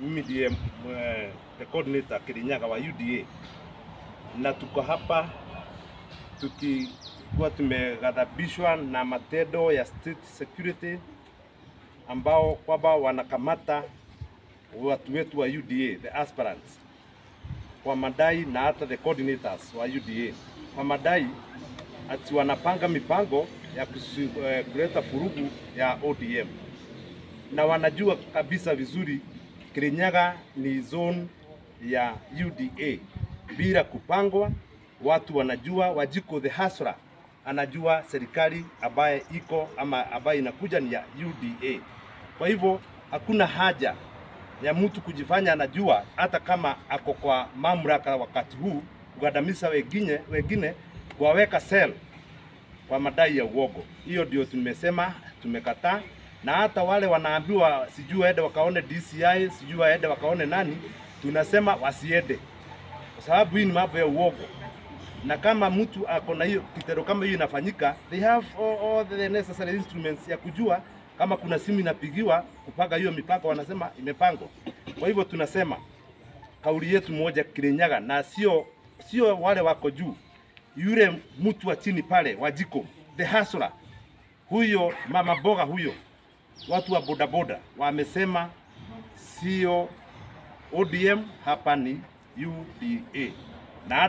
mimi ndiye uh, the coordinator Kirinyaga wa UDA, na tuko hapa tukikuwa tumeghadhabishwa na matendo ya state security ambao kwamba wanakamata watu wetu wa UDA, the aspirants kwa madai na hata the coordinators wa UDA kwa madai ati wanapanga mipango ya eh, kuleta furugu ya ODM na wanajua kabisa vizuri Kirinyaga ni zone ya UDA bila kupangwa. Watu wanajua, Wajiko the hasra anajua serikali ambaye iko ama ambaye inakuja ni ya UDA. Kwa hivyo hakuna haja ya mtu kujifanya anajua, hata kama ako kwa mamlaka wakati huu, kugandamiza wengine wengine, kuwaweka sel kwa madai ya uongo. Hiyo ndio tumesema tumekataa, na hata wale wanaambiwa sijui waende wakaone DCI, sijui waende wakaone nani, tunasema wasiende, kwa sababu hii ni mambo ya uongo, na kama mtu ako na hiyo kitendo kama hiyo inafanyika, they have all, all the necessary instruments ya kujua kama kuna simu inapigiwa kupanga hiyo mipaka, wanasema imepangwa. Kwa hivyo tunasema kauli yetu moja Kirinyaga, na sio sio wale wako juu, yule mtu wa chini pale Wajiko the hustler, huyo mama boga huyo, watu wa bodaboda wamesema sio ODM, hapa ni UDA.